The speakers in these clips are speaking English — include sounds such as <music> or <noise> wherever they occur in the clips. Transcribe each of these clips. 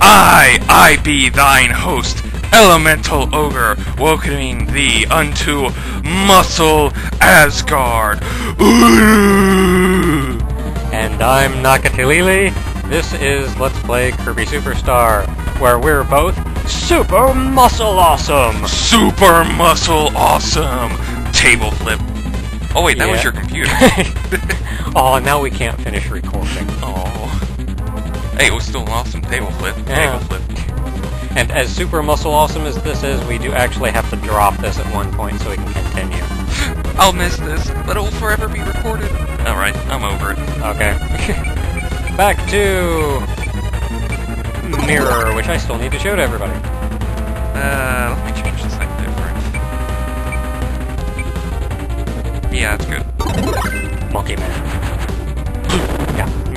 I, I be thine host, Elemental Ogre, welcoming thee unto Muscle Asgard. Ooh. <laughs> And I'm Naka Teleeli. This is Let's Play Kirby Superstar, where we're both super muscle awesome. Super Muscle Awesome. Table flip. Oh wait, that was your computer. <laughs> oh, now we can't finish recording. Hey, it was still an awesome table flip. Yeah. Table flip. And as super muscle awesome as this is, we do actually have to drop this at one point so we can continue. <laughs> I'll miss this, but it will forever be recorded. Alright, I'm over it. Okay. <laughs> Back to mirror, which I still need to show to everybody.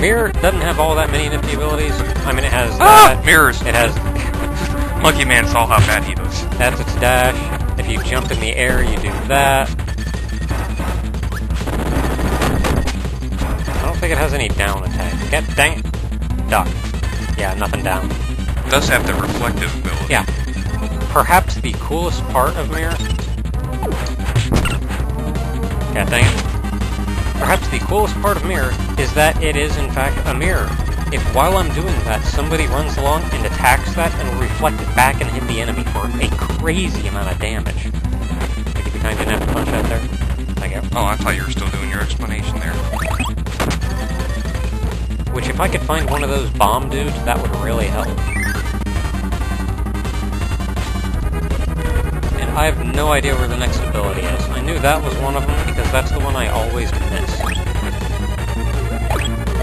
Mirror doesn't have all that many nifty abilities. I mean, it has Ah! that. Mirrors! It has <laughs> Monkey Man saw how bad he looks. that's its dash. If you jump in the air, you do that. I don't think it has any down attack. Get dang it. Duck. Yeah, nothing down. It does have the reflective ability. Yeah. Perhaps the coolest part of Mirror. God dang it. Perhaps the coolest part of Mirror is that it is in fact a mirror. If while I'm doing that, somebody runs along and attacks that and will reflect it back and hit the enemy for a crazy amount of damage. Like if you kind of didn't have to punch that there. You. Oh, I thought you were still doing your explanation there. Which if I could find one of those bomb dudes, that would really help. And I have no idea where the next ability is. I knew that was one of them because that's the one I always miss.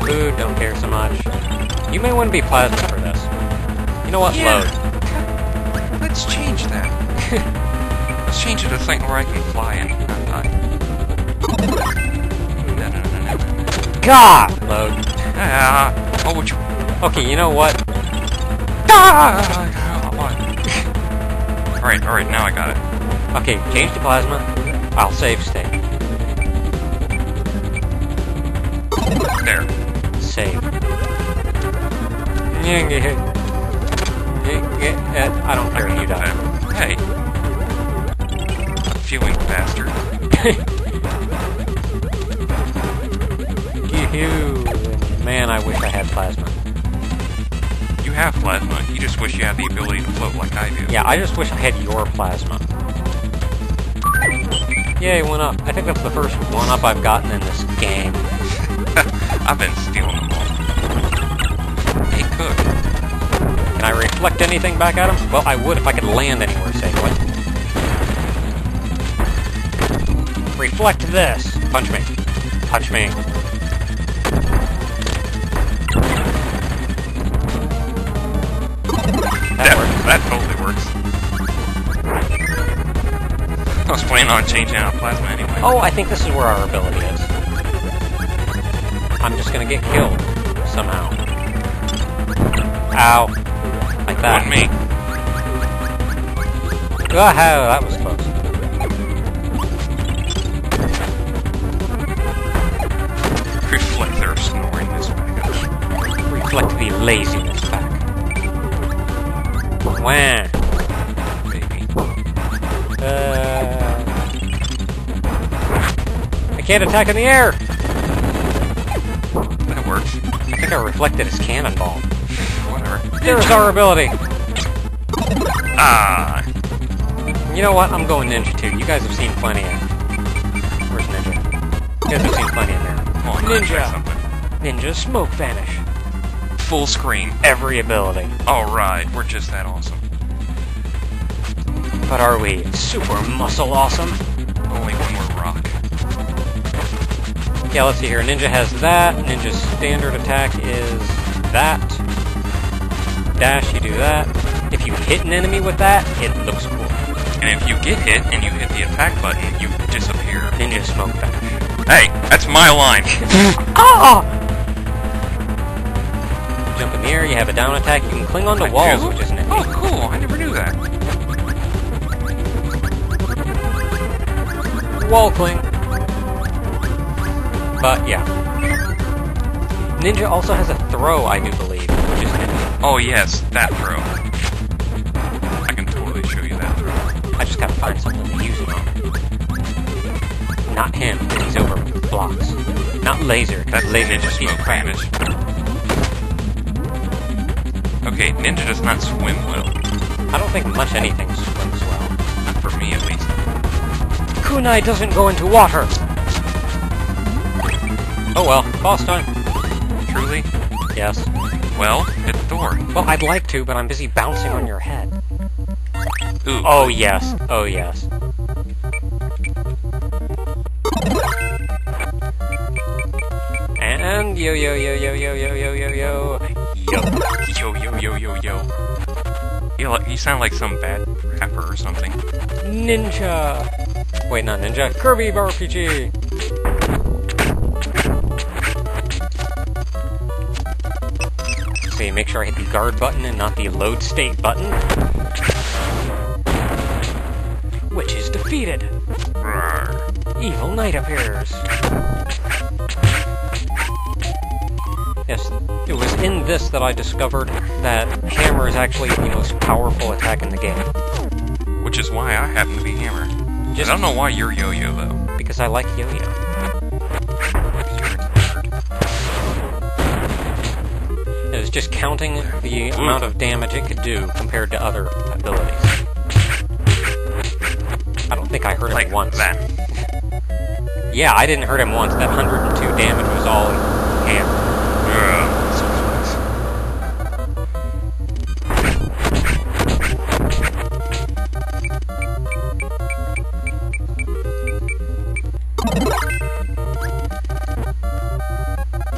Ooh, don't care so much. You may want to be plasma for this. You know what? Yeah. Load. Let's change that. <laughs> Let's change it to something where I can fly and not die. No, no, no, no, no. God! Load. Ah, oh, what you... Okay, you know what? Ah! <laughs> alright, alright, now I got it. Okay, change to plasma. I'll save state. There. Save. I don't care you die. Hey. Feeling bastard. Man, I wish I had plasma. You have plasma, you just wish you had the ability to float like I do. Yeah, I just wish I had your plasma. Yay, one up. I think that's the first one up I've gotten in this game. <laughs> I've been stealing them all. Hey, Cook. Can I reflect anything back at him? Well, I would if I could land anywhere safely. Reflect this! Punch me. Punch me. That That, that totally works. Was planning on changing out plasma anyway. Oh, I think this is where our ability is. I'm just gonna get killed. Somehow. Ow. Like that. On me. Oh, that was close. Reflect their snoring this back. Reflect the laziness back. Wah. Can't attack in the air! That works. I think I reflected his cannonball. Whatever. There's our ability! Ah! You know what? I'm going Ninja 2. You guys have seen plenty of... Where's Ninja? You guys have seen plenty of there. Come on, let's try Ninja! Ninja Smoke Vanish. Full screen. Every ability. Alright, we're just that awesome. But are we super muscle awesome? Only one more rock. Yeah, let's see here. Ninja has that. Ninja's standard attack is that. Dash, you do that. If you hit an enemy with that, it looks cool. And if you get hit and you hit the attack button, you disappear. Ninja Smoke Vanish. Hey, that's my line. <laughs> Ah! Jump in the air, you have a down attack, you can cling onto I walls, do? which is nifty. Oh, cool. I never knew that. Wall cling. But yeah. Ninja also has a throw, I do believe, which is. Oh yes, that throw. I can totally show you that throw. I just gotta find something to use it on. Not him, he's over with blocks. Not laser, That's laser just smoke crap. damage. Okay, ninja does not swim well. I don't think much anything swims well. Not for me at least. Kunai doesn't go into water! Oh well, boss time. Truly? Yes. Well, hit the door. Well, I'd like to, but I'm busy bouncing on your head. Ooh. Oh yes, oh yes. And yo yo yo yo yo yo yo yo yo yo. Yo, yo, yo, yo, yo. You, li- you sound like some bad rapper or something. Ninja! Wait, not ninja. Kirby RPG! Make sure I hit the guard button and not the load state button. Which is defeated. Evil Knight appears. Yes, it was in this that I discovered that hammer is actually the most powerful attack in the game. Which is why I happen to be Hammer. Just I don't know why you're Yo-Yo, though. because I like yo-yo. Was just counting the amount of damage it could do compared to other abilities. I don't think I hurt him Like once. that. Yeah, I didn't hurt him once. That 102 damage was all so sucks.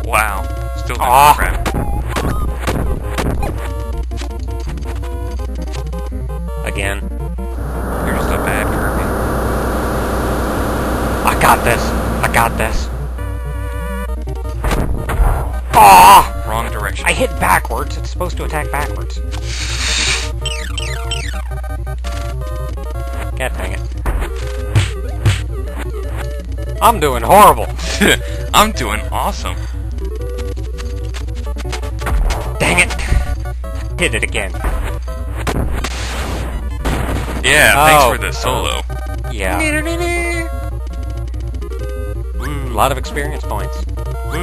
Wow. Still doing Ah. Got this. I got this. Ah! Wrong direction. I hit backwards. It's supposed to attack backwards. God dang it. I'm doing horrible. <laughs> I'm doing awesome. Dang it. Hit it again. Yeah, Oh. thanks for the solo. Yeah. Mm, a lot of experience points.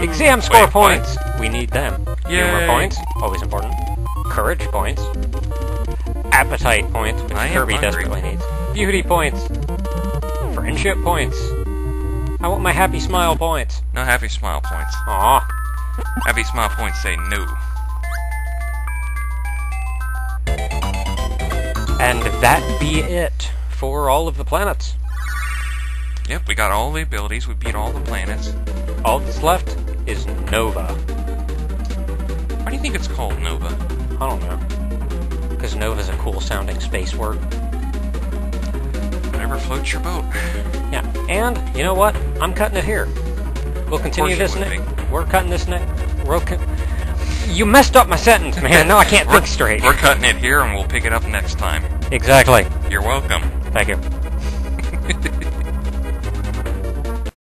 Exam score Wait, what? points. We need them. Humor points. Always important. Courage points. Appetite points, which I Kirby desperately needs. Beauty points. Friendship points. I want my happy smile points. No happy smile points. Aw. Happy smile points say no. And that be it for all of the planets. Yep, we got all the abilities, we beat all the planets. All that's left is Nova. Why do you think it's called Nova? I don't know. Because Nova's a cool sounding space word. Whatever floats your boat. Yeah, and you know what? I'm cutting it here. We'll continue this next. We're cutting this next. We're you messed up my sentence, man. Now I can't <laughs> think straight. We're cutting it here and we'll pick it up next time. Exactly. You're welcome. Thank you.